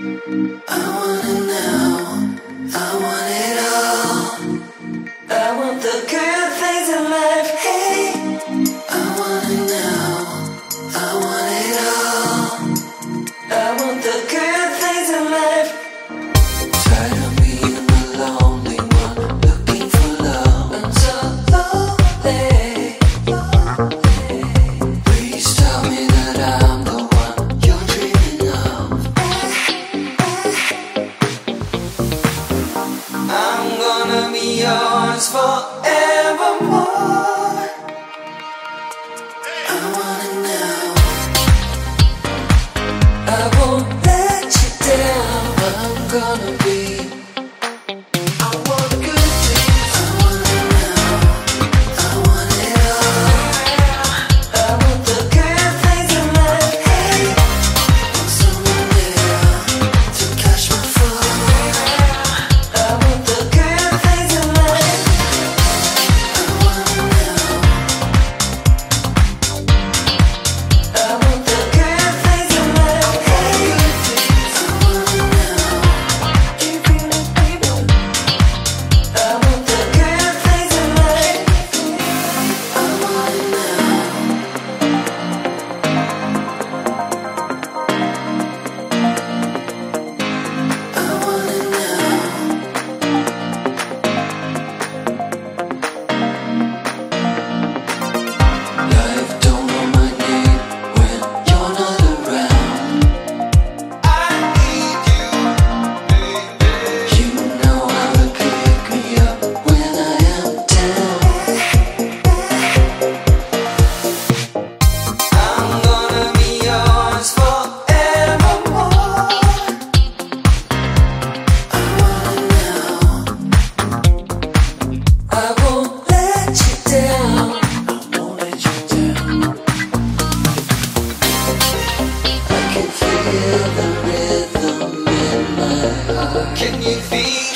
I want it all. I want the girl. forevermore. I won't let you down. I'm gonna Can you feel?